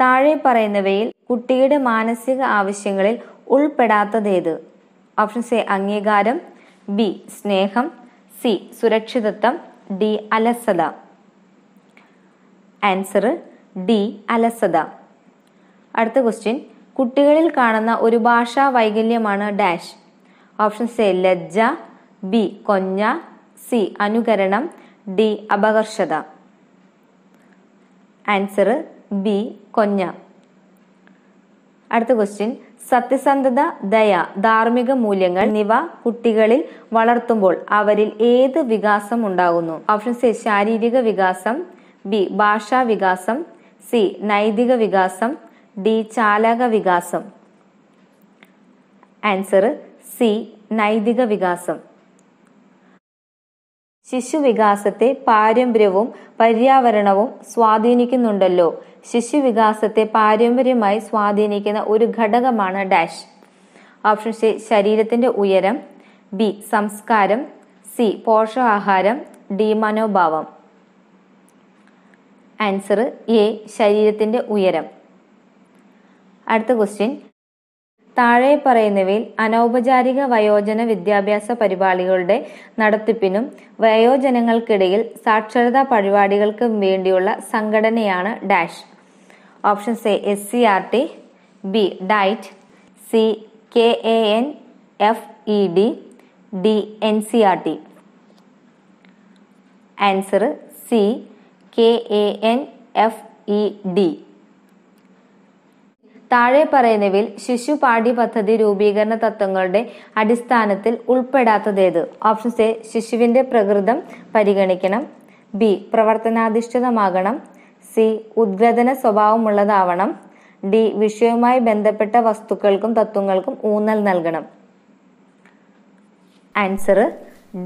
താഴെ പറയുന്നവയിൽ കുട്ടിയുടെ മാനസിക ആവശ്യങ്ങളിൽ ഉൾപ്പെടാത്തതേത്? ഓപ്ഷൻസ് എ അംഗീകാരം. ബി സ്നേഹം. സി സുരക്ഷിതത്വം. ഡി അലസത. ആൻസർ ഡി അലസത. അടുത്ത ക്വസ്റ്റ്യൻ. കുട്ടികളിൽ കാണുന്ന ഒരു ഭാഷാ വൈകല്യമാണ് ഡാഷ്. ഓപ്ഷൻസ് എ ലജ്ജ. ബി കൊഞ്ഞ. സി അനുകരണം. ഡി അപകർഷത. ആൻസർ ബി കൊഞ്ഞ. അടുത്ത ക്വസ്റ്റ്യൻ സത്യസന്ധത ദയ ധാർമ്മിക മൂല്യങ്ങൾ എന്നിവ കുട്ടികളിൽ വളർത്തുമ്പോൾ അവരിൽ ഏത് വികാസം ഉണ്ടാകുന്നു? ഓപ്ഷൻ സി ശാരീരിക വികാസം. ബി ഭാഷാ വികാസം. സി നൈതിക വികാസം. ഡി ചാലക വികാസം. ആൻസർ സി നൈതിക വികാസം. ശിശുവികാസത്തെ പാരമ്പര്യവും പര്യാവരണവും സ്വാധീനിക്കുന്നുണ്ടല്ലോ. ശിശുവികാസത്തെ പാരമ്പര്യമായി സ്വാധീനിക്കുന്ന ഒരു ഘടകമാണ് ഡാഷ്. ഓപ്ഷൻ സി ശരീരത്തിന്റെ ഉയരം. ബി സംസ്കാരം. സി പോഷകാഹാരം. ഡി മനോഭാവം. ആൻസർ എ ശരീരത്തിന്റെ ഉയരം. അടുത്ത ക്വസ്റ്റ്യൻ. താഴെ പറയുന്നവയിൽ അനൗപചാരിക വയോജന വിദ്യാഭ്യാസ പരിപാടികളുടെ നടത്തിപ്പിനും വയോജനങ്ങൾക്കിടയിൽ സാക്ഷരതാ പരിപാടികൾക്കും വേണ്ടിയുള്ള സംഘടനയാണ് dash. Options A S C R T B DIET C K A N F E D D N C R T answer C K A N F E D താഴെ പറയുന്നവയിൽ ശിശു പാഠ്യപദ്ധതി രൂപീകരണ തത്വങ്ങളുടെ അടിസ്ഥാനത്തിൽ ഉൾപ്പെടാത്തതേത്? ഓപ്ഷൻസ് എ ശിശുവിന്റെ പ്രകൃതം പരിഗണിക്കണം. B പ്രവർത്തനാധിഷ്ഠിതമാകണം. സി ഉദ്ഗ്രഥന സ്വഭാവമുള്ളതാവണം. ഡി വിഷയവുമായി ബന്ധപ്പെട്ട വസ്തുക്കൾക്കും തത്വങ്ങൾക്കും ഊന്നൽ നൽകണം. ആൻസർ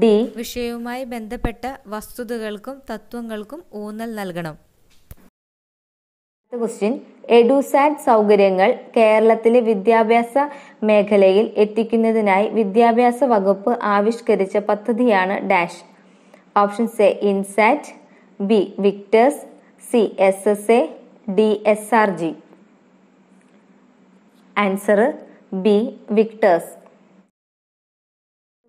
ഡി വിഷയവുമായി ബന്ധപ്പെട്ട വസ്തുതകൾക്കും തത്വങ്ങൾക്കും ഊന്നൽ നൽകണം. ക്വസ്റ്റ്യൻ എഡുസാറ്റ് സൗകര്യങ്ങൾ കേരളത്തിലെ വിദ്യാഭ്യാസ മേഖലയിൽ എത്തിക്കുന്നതിനായി വിദ്യാഭ്യാസ വകുപ്പ് ആവിഷ്കരിച്ച പദ്ധതിയാണ് dash. Options A INSAT. B Victers. C S S A D S R G answer B Victers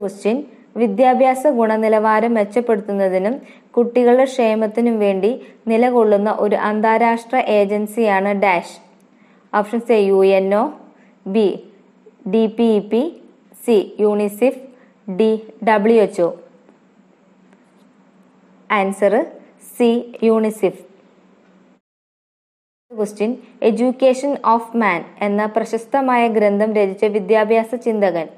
question വിദ്യാഭ്യാസ ഗുണനിലവാരം മെച്ചപ്പെടുത്തുന്നതിനും കുട്ടികളുടെ ക്ഷേമത്തിനും വേണ്ടി നിലകൊള്ളുന്ന ഒരു അന്താരാഷ്ട്ര ഏജൻസിയാണ് dash. Options A U N O B D P E P C UNICEF D W H O answer C UNICEF question education of man എന്ന പ്രശസ്തമായ ഗ്രന്ഥം രചിച്ച വിദ്യാഭ്യാസ ചിന്തകൻ.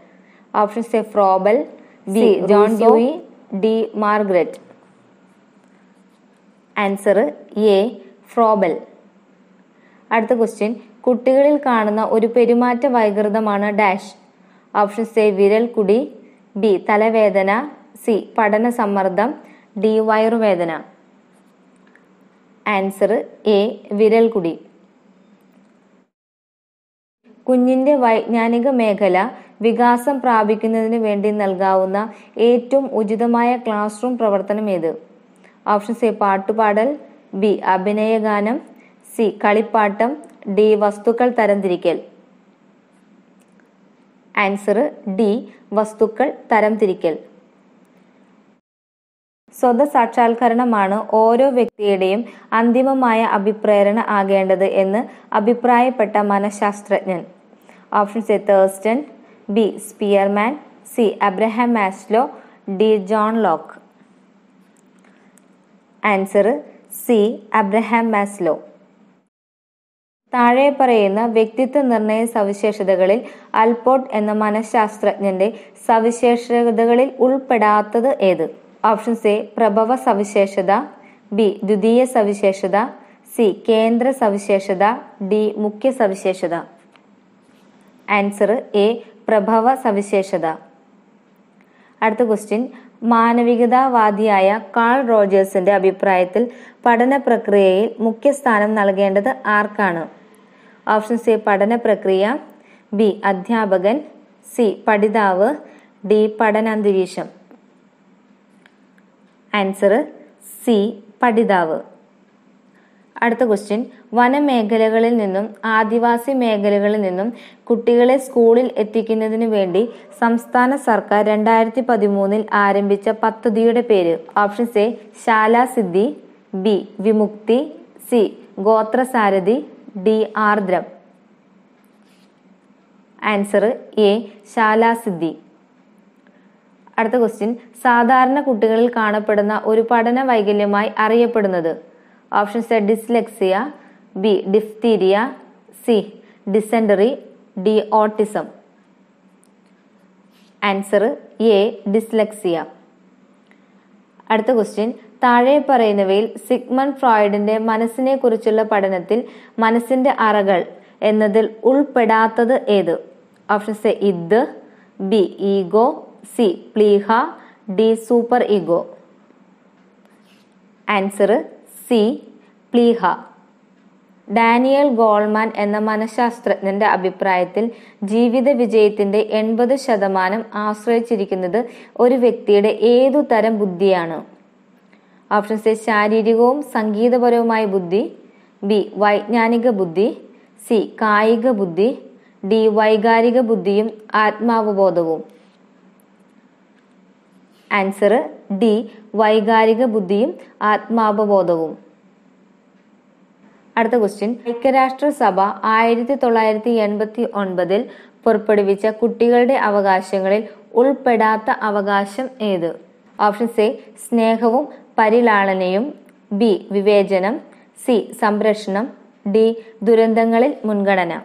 Options A Froebel. B John Dewey. D Margaret. Answer A Froebel. അടുത്ത question കുട്ടികളിൽ കാണുന്ന ഒരു പെരുമാറ്റ വൈകൃതമാണ് ഡാഷ് ഓപ്ഷൻസ് എ വിരൽ കുടി ബി തലവേദന. സി പഠന സമ്മർദ്ദം. ഡി വയറുവേദന. ആൻസർ എ വിരൽകുടി. കുഞ്ഞിന്റെ വൈജ്ഞാനിക മേഖല വികാസം പ്രാപിക്കുന്നതിന് വേണ്ടി നൽകാവുന്ന ഏറ്റവും ഉചിതമായ ക്ലാസ് റൂം പ്രവർത്തനം ഏത്? ഓപ്ഷൻസ് എ പാട്ടുപാടൽ ബി അഭിനയഗാനം സി കളിപ്പാട്ടം ഡി വസ്തുക്കൾ തരംതിരിക്കൽ. ആൻസർ ഡി വസ്തുക്കൾ തരംതിരിക്കൽ. സ്വതസാക്ഷാത്കരണമാണ് ഓരോ വ്യക്തിയുടെയും അന്തിമമായ അഭിപ്രേരണ ആകേണ്ടത് എന്ന് അഭിപ്രായപ്പെട്ട മനഃശാസ്ത്രജ്ഞൻ. Options A Thurstone B Spearman. C Abraham Maslow. D John Locke. Answer C Abraham Maslow. താഴെ പറയുന്ന വ്യക്തിത്വ നിർണയ സവിശേഷതകളിൽ അൽപോർട്ട് എന്ന മനഃശാസ്ത്രജ്ഞന്റെ സവിശേഷതകളിൽ ഉൾപ്പെടാത്തത് ഏത്? ഓപ്ഷൻസ് എ പ്രഭവ സവിശേഷത ബി ദ്വിതീയ സവിശേഷത സി കേന്ദ്ര സവിശേഷത ഡി മുഖ്യ സവിശേഷത. ആൻസർ എ പ്രഭവ സവിശേഷത. അടുത്ത ക്വസ്റ്റ്യൻ മാനവികതാവാദിയായ കാൾ റോജേഴ്സിന്റെ അഭിപ്രായത്തിൽ പഠന പ്രക്രിയയിൽ മുഖ്യ സ്ഥാനം നൽകേണ്ടത് ആർക്കാണ്? ഓപ്ഷൻസ് എ പഠന പ്രക്രിയ ബി അധ്യാപകൻ സി പഠിതാവ് ഡി പഠനാന്തരീക്ഷം. ആൻസർ സി പഠിതാവ്. അടുത്ത ക്വസ്റ്റ്യൻ വനമേഖലകളിൽ നിന്നും ആദിവാസി മേഖലകളിൽ നിന്നും കുട്ടികളെ സ്കൂളിൽ എത്തിക്കുന്നതിന് വേണ്ടി സംസ്ഥാന സർക്കാർ രണ്ടായിരത്തി പതിമൂന്നിൽ ആരംഭിച്ച പദ്ധതിയുടെ പേര്. Options A Shaalasiddhi B Vimukthi C Gothrasarathi D Aardram. Answer A Shaalasiddhi അടുത്ത ക്വസ്റ്റ്യൻ സാധാരണ കുട്ടികളിൽ കാണപ്പെടുന്ന ഒരു പഠന വൈകല്യമായി അറിയപ്പെടുന്നത്. Options dyslexia B diphtheria C dysentery D autism answer A dyslexia അടുത്ത ക്വസ്റ്റ്യൻ താഴെ പറയുന്നവയിൽ സിഗ്മൺ ഫ്രോയിഡിന്റെ മനസ്സിനെ കുറിച്ചുള്ള പഠനത്തിൽ മനസ്സിന്റെ അറകൾ എന്നതിൽ ഉൾപ്പെടാത്തത് ഏത്? Options id. B ego C പ്ലീഹ D super ego. Answer C പ്ലീഹ. Daniel Goleman എന്ന മനഃശാസ്ത്രജ്ഞന്റെ അഭിപ്രായത്തിൽ ജീവിത വിജയത്തിന്റെ എൺപത് ശതമാനം ആശ്രയിച്ചിരിക്കുന്നത് ഒരു വ്യക്തിയുടെ ഏതു തരം ബുദ്ധിയാണ്? ഓപ്ഷൻ സി ശാരീരികവും സംഗീതപരവുമായ ബുദ്ധി. ബി വൈജ്ഞാനിക ബുദ്ധി. സി കായിക ബുദ്ധി. ഡി വൈകാരിക ബുദ്ധിയും ആത്മാവബോധവും. ആൻസർ ഡി വൈകാരിക ബുദ്ധിയും ആത്മാവബോധവും അടുത്ത ക്വസ്റ്റ്യൻ ഐക്യരാഷ്ട്രസഭ ആയിരത്തി തൊള്ളായിരത്തി എൺപത്തി ഒൻപതിൽ പുറപ്പെടുവിച്ച കുട്ടികളുടെ അവകാശങ്ങളിൽ ഉൾപ്പെടാത്ത അവകാശം ഏത്? ഓപ്ഷൻസ് എ സ്നേഹവും പരിലാളനയും. ബി വിവേചനം. സി സംരക്ഷണം. ഡി ദുരന്തങ്ങളിൽ മുൻഗണന.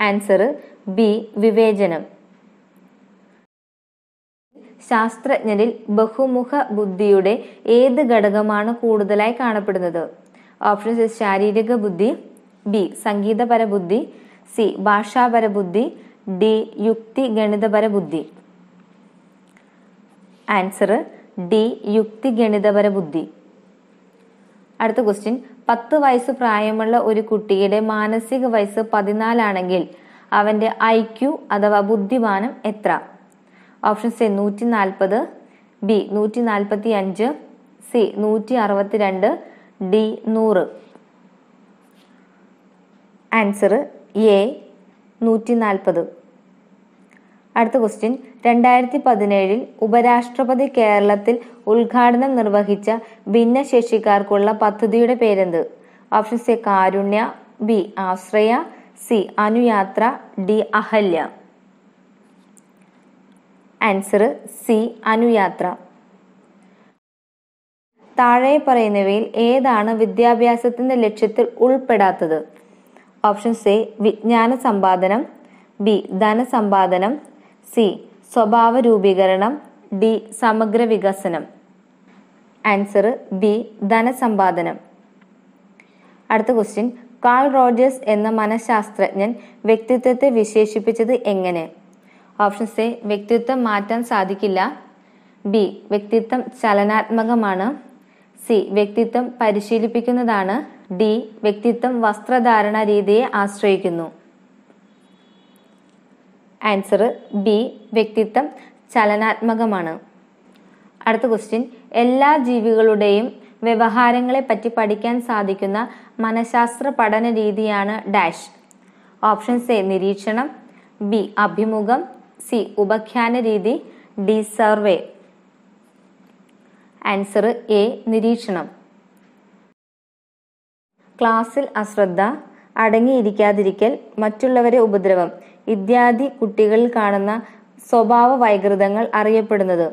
ആൻസർ ബി വിവേചനം. ശാസ്ത്രജ്ഞരിൽ ബഹുമുഖ ബുദ്ധിയുടെ ഏത് ഘടകമാണ് കൂടുതലായി കാണപ്പെടുന്നത്? ഓപ്ഷൻസ് ശാരീരിക ബുദ്ധി ബി സംഗീതപര ബുദ്ധി സി ഭാഷാപര ബുദ്ധി ഡി യുക്തി ഗണിതപര ബുദ്ധി. ആൻസർ ഡി യുക്തി ഗണിതപര ബുദ്ധി. അടുത്ത ക്വസ്റ്റ്യൻ പത്ത് വയസ്സ് പ്രായമുള്ള ഒരു കുട്ടിയുടെ മാനസിക വയസ്സ് പതിനാലാണെങ്കിൽ അവന്റെ ഐ ക്യു അഥവാ ബുദ്ധിമാനം എത്ര? ഓപ്ഷൻസ് സി നൂറ്റി നാൽപ്പത് ബി നൂറ്റി നാൽപ്പത്തി അഞ്ച് സി നൂറ്റി അറുപത്തിരണ്ട് ഡി നൂറ്. ആൻസർ എ നൂറ്റി നാൽപ്പത് അടുത്ത ക്വസ്റ്റ്യൻ. രണ്ടായിരത്തി പതിനേഴിൽ ഉപരാഷ്ട്രപതി കേരളത്തിൽ ഉദ്ഘാടനം നിർവഹിച്ച ഭിന്നശേഷിക്കാർക്കുള്ള പദ്ധതിയുടെ പേരെന്ത്? Option C Karunya B Ashraya C Anuyatra D Ahalya. Answer C Anuyatra. താഴെ പറയുന്നവയിൽ ഏതാണ് വിദ്യാഭ്യാസത്തിന്റെ ലക്ഷ്യത്തിൽ ഉൾപ്പെടാത്തത്? ഓപ്ഷൻസ് എ വിജ്ഞാന സമ്പാദനം ബി ധനസമ്പാദനം സി സ്വഭാവ രൂപീകരണം ഡി സമഗ്ര വികസനം. ആൻസർ ബി ധനസമ്പാദനം. അടുത്ത ക്വസ്റ്റ്യൻ കാൾ റോജേഴ്സ് എന്ന മനഃശാസ്ത്രജ്ഞൻ വ്യക്തിത്വത്തെ വിശേഷിപ്പിച്ചത് എങ്ങനെ? ഓപ്ഷൻസ് എ വ്യക്തിത്വം മാറ്റാൻ സാധിക്കില്ല. ബി വ്യക്തിത്വം ചലനാത്മകമാണ്. സി വ്യക്തിത്വം പരിശീലിപ്പിക്കുന്നതാണ്. ഡി വ്യക്തിത്വം വസ്ത്രധാരണ രീതിയെ ആശ്രയിക്കുന്നു. ആൻസർ ബി വ്യക്തിത്വം ചലനാത്മകമാണ്. അടുത്ത ക്വസ്റ്റ്യൻ എല്ലാ ജീവികളുടെയും വ്യവഹാരങ്ങളെ പറ്റി പഠിക്കാൻ സാധിക്കുന്ന മനഃശാസ്ത്ര പഠന രീതിയാണ് ഡാഷ്. ഓപ്ഷൻസ് എ നിരീക്ഷണം. ബി അഭിമുഖം. സി ഉപഖ്യാന രീതി ഡി സർവേ. ആൻസർ എ നിരീക്ഷണം. ക്ലാസ്സിൽ അശ്രദ്ധ അടങ്ങിയിരിക്കാതിരിക്കൽ മറ്റുള്ളവരെ ഉപദ്രവം ഇത്യാദി കുട്ടികളിൽ കാണുന്ന സ്വഭാവ വൈകൃതങ്ങൾ അറിയപ്പെടുന്നത്.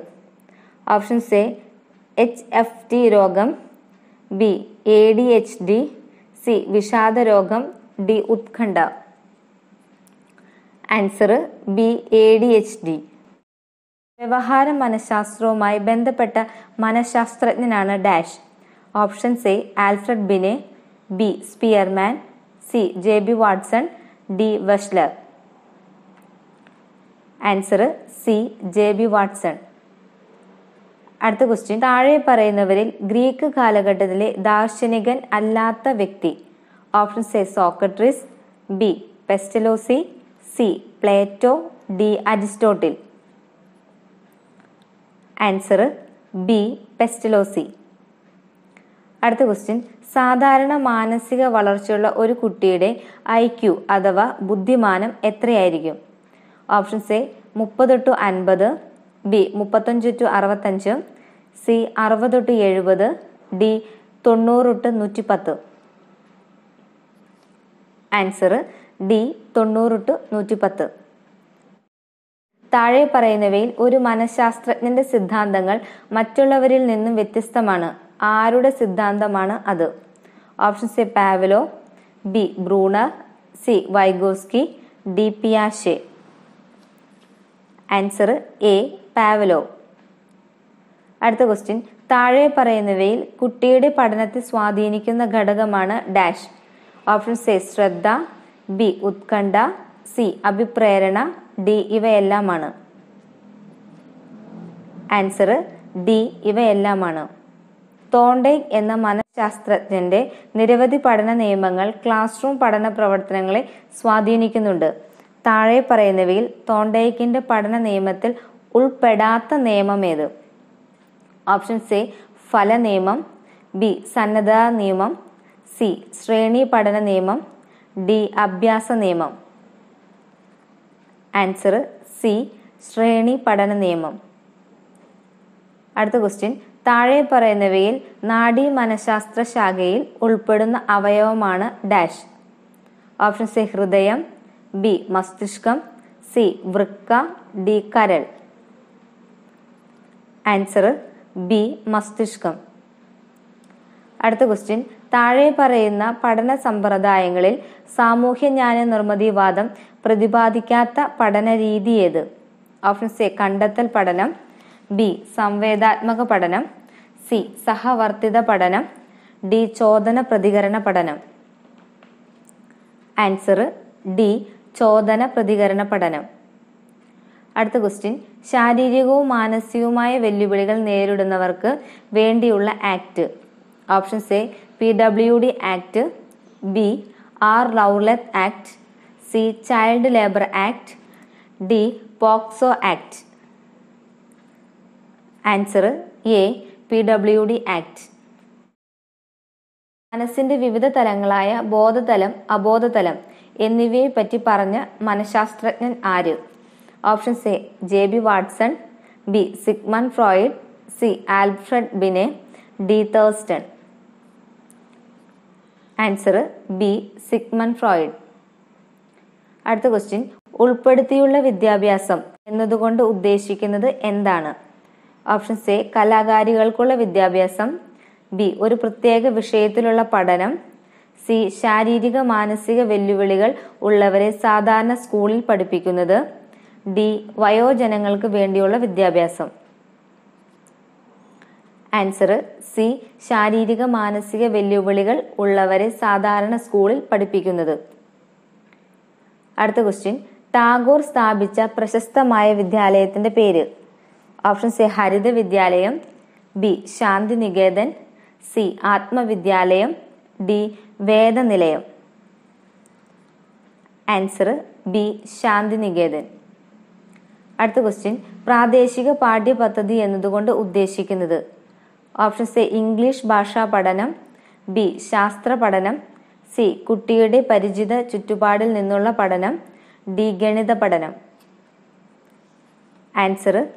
Options A H F T രോഗം B A D H D C വിഷാദ രോഗം ഡി ഉത്കണ്ഠ. Answer B A D H D. വ്യവഹാര മനഃശാസ്ത്രവുമായി ബന്ധപ്പെട്ട മനഃശാസ്ത്രജ്ഞനാണ് dash. Options A Alfred Binet B Spearman C J B Watson D Wechsler. Answer C J B Watson. അടുത്ത question. താഴെ പറയുന്നവരിൽ Greek കാലഘട്ടത്തിലെ ദാർശനികൻ അല്ലാത്ത വ്യക്തി. Options A Socrates B Pestalozzi C Plato D Aristotle. Answer B Pestalozzi. അടുത്ത question. സാധാരണ മാനസിക വളർച്ചയുള്ള ഒരു കുട്ടിയുടെ ഐ ക്യു അഥവാ ബുദ്ധിമാനം എത്രയായിരിക്കും? ഓപ്ഷൻസ് എ മുപ്പത് ടു അൻപത് ബി മുപ്പത്തഞ്ച് ടു അറുപത്തഞ്ച് സി അറുപത് ടു എഴുപത് ഡി തൊണ്ണൂറ് ടു നൂറ്റി പത്ത് ആൻസർ ഡി തൊണ്ണൂറ് ടു നൂറ്റി പത്ത് താഴെ പറയുന്നവയിൽ ഒരു മനഃശാസ്ത്രജ്ഞന്റെ സിദ്ധാന്തങ്ങൾ മറ്റുള്ളവരിൽ നിന്നും വ്യത്യസ്തമാണ്. ആരുടെ സിദ്ധാന്തമാണ് അത്? Option C Pavlov B Bruner C Vygotsky D പിയാഷെ. Answer A Pavlov. അടുത്ത ക്വസ്റ്റ്യൻ. താഴെ പറയുന്നവയിൽ കുട്ടിയുടെ പഠനത്തെ സ്വാധീനിക്കുന്ന ഘടകമാണ് ഡാഷ്. ഓപ്ഷൻ സി ശ്രദ്ധ ബി ഉത്കണ്ഠ സി അഭിപ്രേരണ ഡി ഇവയെല്ലാമാണ്. ആൻസർ ഡി ഇവയെല്ലാമാണ്. തോണ്ടേക്ക് എന്ന മനഃശാസ്ത്രജ്ഞന്റെ നിരവധി പഠന നിയമങ്ങൾ ക്ലാസ് റൂം പഠന പ്രവർത്തനങ്ങളെ സ്വാധീനിക്കുന്നുണ്ട്. താഴെ പറയുന്നവയിൽ തോണ്ടേക്കിന്റെ പഠന നിയമത്തിൽ ഉൾപ്പെടാത്ത നിയമം ഏത്? ഓപ്ഷൻ സി ഫല നിയമം ബി സന്നദ്ധ നിയമം സി ശ്രേണി പഠന നിയമം ഡി അഭ്യാസ നിയമം. ആൻസർ സി ശ്രേണി പഠന നിയമം. അടുത്ത ക്വസ്റ്റ്യൻ. താഴെ പറയുന്നവയിൽ നാഡി മനഃശാസ്ത്ര ശാഖയിൽ ഉൾപ്പെടുന്ന അവയവമാണ് ഡാഷ്. ഓപ്ഷൻ സി ഹൃദയം ബി മസ്തിഷ്കം സി വൃക്ക ഡി കരൾ. ആൻസർ ബി മസ്തിഷ്കം. അടുത്ത ക്വസ്റ്റ്യൻ. താഴെ പറയുന്ന പഠന സമ്പ്രദായങ്ങളിൽ സാമൂഹ്യജ്ഞാന നിർമ്മിതിവാദം പ്രതിപാദിക്കാത്ത പഠന രീതി ഏത്? ഓപ്ഷൻസ് എ കണ്ടെത്തൽ പഠനം. ബി സംവേദാത്മക പഠനം. സി സഹവർത്തിത പഠനം. ഡി ചോദന പ്രതികരണ പഠനം. ആൻസർ ഡി ചോദന പ്രതികരണ പഠനം. അടുത്ത ക്വസ്റ്റ്യൻ ശാരീരികവും മാനസികവുമായ വെല്ലുവിളികൾ നേരിടുന്നവർക്ക് വേണ്ടിയുള്ള act. Options A P W D act B R Rowlatt act C child labour act D POCSO act. Answer A P W D act. മനസ്സിന്റെ വിവിധ തലങ്ങളായ ബോധതലം അബോധതലം എന്നിവയെ പറ്റി പറഞ്ഞ മനഃശാസ്ത്രജ്ഞൻ ആര്? Options A J B Watson B Sigmund Freud C Alfred Binet D Thurstone. Answer B Sigmund Freud അടുത്ത question ഉൾപ്പെടുത്തിയുള്ള വിദ്യാഭ്യാസം എന്നതുകൊണ്ട് ഉദ്ദേശിക്കുന്നത് എന്താണ്? ഓപ്ഷൻസ് എ കലാകാരികൾക്കുള്ള വിദ്യാഭ്യാസം. ബി ഒരു പ്രത്യേക വിഷയത്തിലുള്ള പഠനം. സി ശാരീരിക മാനസിക വെല്ലുവിളികൾ ഉള്ളവരെ സാധാരണ സ്കൂളിൽ പഠിപ്പിക്കുന്നത്. ഡി വയോജനങ്ങൾക്ക് വേണ്ടിയുള്ള വിദ്യാഭ്യാസം. ആൻസർ സി ശാരീരിക മാനസിക വെല്ലുവിളികൾ ഉള്ളവരെ സാധാരണ സ്കൂളിൽ പഠിപ്പിക്കുന്നത്. അടുത്ത ക്വസ്റ്റ്യൻ ടാഗോർ സ്ഥാപിച്ച പ്രശസ്തമായ വിദ്യാലയത്തിന്റെ പേര്. ഓപ്ഷൻ സി ഹരിത വിദ്യാലയം. ബി ശാന്തി നികേതൻ സി ആത്മവിദ്യാലയം. ഡി വേദനിലയം. ആൻസർ ബി ശാന്തി നികേതൻ അടുത്ത ക്വസ്റ്റ്യൻ പ്രാദേശിക പാഠ്യപദ്ധതി എന്നതുകൊണ്ട് ഉദ്ദേശിക്കുന്നത്. ഓപ്ഷൻസ് എ ഇംഗ്ലീഷ് ഭാഷാ പഠനം. ബി ശാസ്ത്ര പഠനം. സി കുട്ടിയുടെ പരിചിത ചുറ്റുപാടിൽ നിന്നുള്ള പഠനം. ഡി ഗണിത പഠനം. ആൻസർ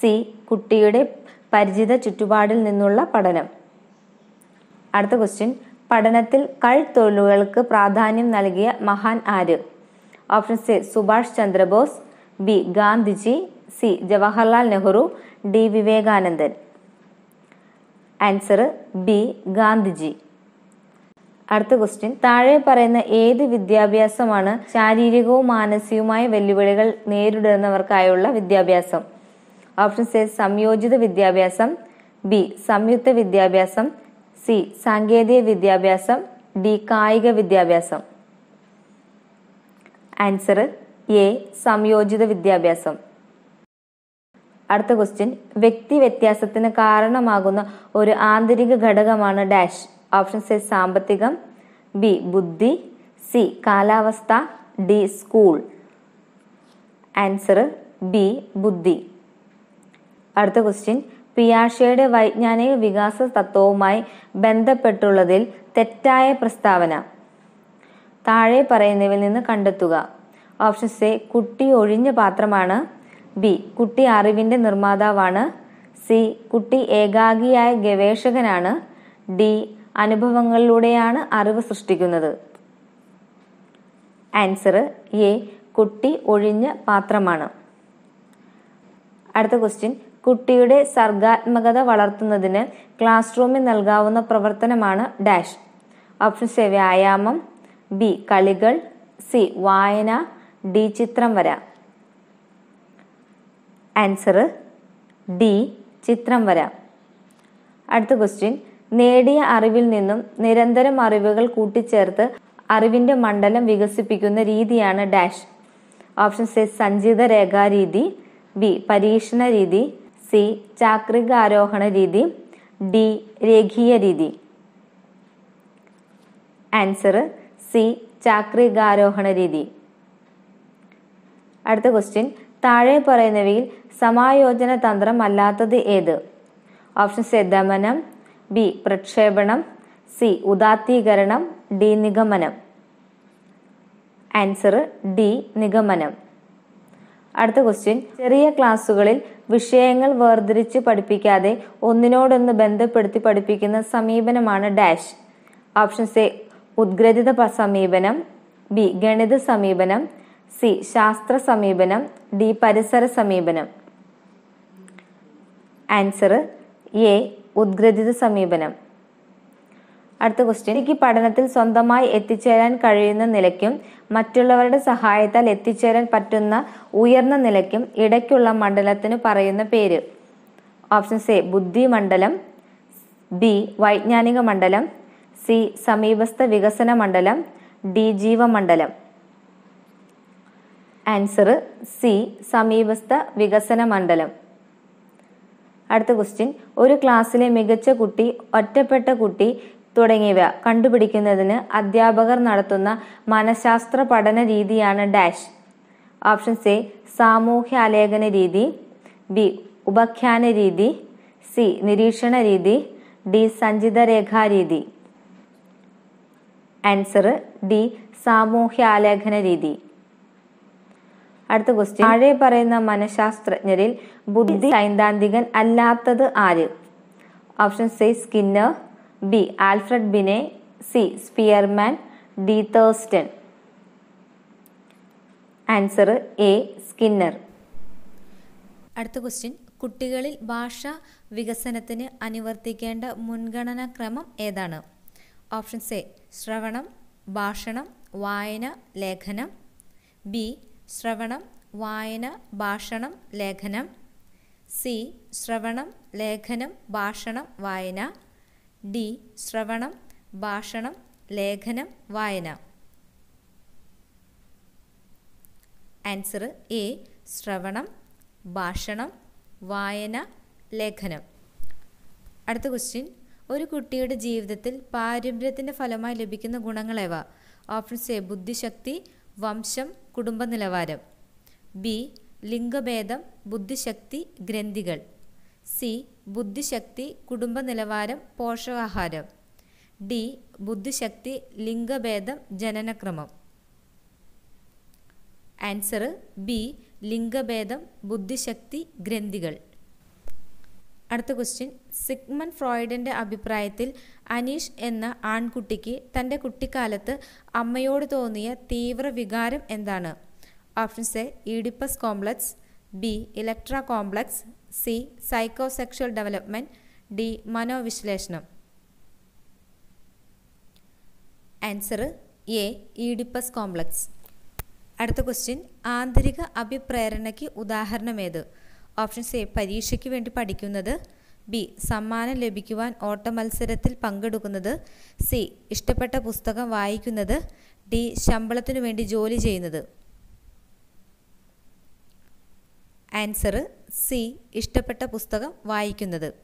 സി കുട്ടിയുടെ പരിചിത ചുറ്റുപാടിൽ നിന്നുള്ള പഠനം. അടുത്ത ക്വസ്റ്റ്യൻ പഠനത്തിൽ കൾത്തൊഴിലുകൾക്ക് പ്രാധാന്യം നൽകിയ മഹാൻ ആര്? Options A Subhash Chandrabose. B Gandhiji. C Jawaharlal Nehru. D Vivekanandan. Answer B Gandhiji. അടുത്ത ക്വസ്റ്റ്യൻ താഴെ പറയുന്ന ഏത് വിദ്യാഭ്യാസമാണ് ശാരീരികവും മാനസികവുമായ വെല്ലുവിളികൾ നേരിടുന്നവർക്കായുള്ള വിദ്യാഭ്യാസം? ഓപ്ഷൻസ് എ സംയോജിത വിദ്യാഭ്യാസം. ബി സംയുക്ത വിദ്യാഭ്യാസം. സി സാങ്കേതിക വിദ്യാഭ്യാസം. ഡി കായിക വിദ്യാഭ്യാസം. ആൻസർ എ സംയോജിത വിദ്യാഭ്യാസം. അടുത്ത ക്വസ്റ്റ്യൻ വ്യക്തി വ്യത്യാസത്തിന് കാരണമാകുന്ന ഒരു ആന്തരിക ഘടകമാണ് ഡാഷ് ഓപ്ഷൻസ് എ സാമ്പത്തികം. ബി ബുദ്ധി. സി കാലാവസ്ഥ. ഡി സ്കൂൾ ആൻസർ ബി ബുദ്ധി. അടുത്ത ക്വസ്റ്റ്യൻ പിയാഷയുടെ വൈജ്ഞാനിക വികാസ തത്വവുമായി ബന്ധപ്പെട്ടുള്ളതിൽ തെറ്റായ പ്രസ്താവന. താഴെ പറയുന്നവയിൽ നിന്ന് കണ്ടെത്തുക. ഓപ്ഷൻ എ കുട്ടി ഒഴിഞ്ഞ പാത്രമാണ്. ബി. കുട്ടി അറിവിന്റെ നിർമ്മാതാവാണ്. സി. കുട്ടി ഏകാഗിയായ ഗവേഷകനാണ്. ഡി. അനുഭവങ്ങളിലൂടെയാണ് അറിവ് സൃഷ്ടിക്കുന്നത്. Answer A. കുട്ടി ഒഴിഞ്ഞ പാത്രമാണ്. അടുത്ത ക്വസ്റ്റ്യൻ. കുട്ടിയുടെ സർഗാത്മകത വളർത്തുന്നതിന് ക്ലാസ് റൂമിൽ നൽകാവുന്ന പ്രവർത്തനമാണ് ഡാഷ്. ഓപ്ഷൻ എ വ്യായാമം. ബി. കളികൾ. സി. വായന. ഡി. ചിത്രം വര. ആൻസർ ഡി ചിത്രം വര. അടുത്ത ക്വസ്റ്റ്യൻ. നേടിയ അറിവിൽ നിന്നും നിരന്തരം അറിവുകൾ കൂട്ടിച്ചേർത്ത് അറിവിന്റെ മണ്ഡലം വികസിപ്പിക്കുന്ന രീതിയാണ് ഡാഷ്. ഓപ്ഷൻ സി സഞ്ചിത രേഖാരീതി. ബി പരീക്ഷണ രീതി. സി ചാക്രിക ആരോഹണ രീതി. ഡി രേഖീയ രീതി. ആൻസർ സി ചാക്രികാരോഹണ രീതി. അടുത്ത ക്വസ്റ്റ്യൻ. താഴെ പറയുന്നവയിൽ സമായോജന തന്ത്രം അല്ലാത്തത് ഏത്? ഓപ്ഷൻ എ ദമനം. ബി പ്രക്ഷേപണം. സി ഉദാത്തീകരണം. ഡി നിഗമനം. ആൻസർ ഡി നിഗമനം. അടുത്ത ക്വസ്റ്റ്യൻ. ചെറിയ ക്ലാസ്സുകളിൽ വിഷയങ്ങൾ വേർതിരിച്ച് പഠിപ്പിക്കാതെ ഒന്നിനോടൊന്ന് ബന്ധപ്പെടുത്തി പഠിപ്പിക്കുന്ന സമീപനമാണ് ഡാഷ്. ഓപ്ഷൻ എ ഉദ്ഗ്രഥിത സമീപനം. ബി ഗണിത സമീപനം. സി ശാസ്ത്ര സമീപനം ഡി പരിസര സമീപനം. ആൻസർ എ ഉദ്ഗ്രഥിത സമീപനം. അടുത്ത ക്വസ്റ്റ്യൻ എനിക്ക് പഠനത്തിൽ സ്വന്തമായി എത്തിച്ചേരാൻ കഴിയുന്ന നിലയ്ക്കും മറ്റുള്ളവരുടെ സഹായത്താൽ എത്തിച്ചേരാൻ പറ്റുന്ന ഉയർന്ന നിലയ്ക്കും ഇടയ്ക്കുള്ള മണ്ഡലത്തിന് പറയുന്ന പേര്. ഓപ്ഷൻ എ ബുദ്ധി മണ്ഡലം ബി വൈജ്ഞാനിക മണ്ഡലം. സി സമീപസ്ഥ വികസന മണ്ഡലം. ഡി ജീവമണ്ഡലം. ആൻസർ സി സമീപസ്ഥ വികസന മണ്ഡലം. അടുത്ത ക്വസ്റ്റ്യൻ. ഒരു ക്ലാസ്സിലെ മികച്ച കുട്ടി ഒറ്റപ്പെട്ട കുട്ടി തുടങ്ങിയവ കണ്ടുപിടിക്കുന്നതിന് അധ്യാപകർ നടത്തുന്ന മനഃശാസ്ത്ര പഠന രീതിയാണ് ഡാഷ്. ഓപ്ഷൻ എ സാമൂഹ്യ ആലേഖന രീതി. ബി ഉപഖ്യാന രീതി. സി നിരീക്ഷണ രീതി. ഡി സഞ്ചിത രേഖാ രീതി. ആൻസർ ഡി സാമൂഹ്യ ആലേഖന രീതി. അടുത്ത ക്വസ്റ്റ്യൻ താഴെ പറയുന്ന മനഃശാസ്ത്രജ്ഞരിൽ ബുദ്ധി സൈദ്ധാന്തികൻ അല്ലാത്തത് ആര്? Option C Skinner B Alfred Binet C Spearman D Thurstone answer A Skinner അടുത്ത ക്വസ്റ്റ്യൻ കുട്ടികളിൽ ഭാഷ വികസനത്തിന് അനുവർത്തിക്കേണ്ട മുൻഗണനാക്രമം ഏതാണ്? ഓപ്ഷൻസ് എ ശ്രവണം ഭാഷണം വായന ലേഖനം. ബി ശ്രവണം വായന ഭാഷണം ലേഖനം. സി. ശ്രവണം ലേഖനം ഭാഷണം വായന. ഡി. ശ്രവണം ഭാഷണം ലേഖനം വായന. Answer A. ശ്രവണം ഭാഷണം വായന ലേഖനം. അടുത്ത ക്വസ്റ്റ്യൻ. ഒരു കുട്ടിയുടെ ജീവിതത്തിൽ പാരമ്പര്യത്തിന്റെ ഫലമായി ലഭിക്കുന്ന ഗുണങ്ങളേവ? ഓപ്ഷൻസ് എ ബുദ്ധിശക്തി. വംശം കുടുംബനിലവാരം. ബി. ലിംഗഭേദം ബുദ്ധിശക്തി ഗ്രന്ഥികൾ. സി. ബുദ്ധിശക്തി കുടുംബനിലവാരം പോഷകാഹാരം. ഡി. ബുദ്ധിശക്തി ലിംഗഭേദം ജനനക്രമം. Answer B. ലിംഗഭേദം ബുദ്ധിശക്തി ഗ്രന്ഥികൾ. അടുത്ത ക്വസ്റ്റ്യൻ സിഗ്മൻ ഫ്രോയിഡിന്റെ അഭിപ്രായത്തിൽ അനീഷ് എന്ന ആൺകുട്ടിക്ക് തന്റെ കുട്ടിക്കാലത്ത് അമ്മയോട് തോന്നിയ തീവ്ര വികാരം എന്താണ്? Options A Oedipus complex B Electra complex C psychosexual development D മനോവിശ്ലേഷണം. Answer A Oedipus complex അടുത്ത ക്വസ്റ്റ്യൻ ആന്തരിക അഭിപ്രേരണയ്ക്ക് ഉദാഹരണമേത് ഓപ്ഷൻസ് എ പരീക്ഷയ്ക്ക് വേണ്ടി പഠിക്കുന്നത്. ബി സമ്മാനം ലഭിക്കുവാൻ ഓട്ട മത്സരത്തിൽ പങ്കെടുക്കുന്നത്. സി ഇഷ്ടപ്പെട്ട പുസ്തകം വായിക്കുന്നത്. ഡി ശമ്പളത്തിനു വേണ്ടി ജോലി ചെയ്യുന്നത്. ആൻസർ സി ഇഷ്ടപ്പെട്ട പുസ്തകം വായിക്കുന്നത്.